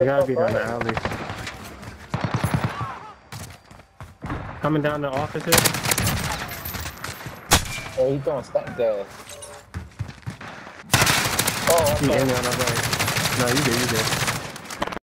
You gotta be down the alley. Coming down the office here. Oh, he throwing stack there. Oh, I'm He sorry. on our right. No, you good, you good.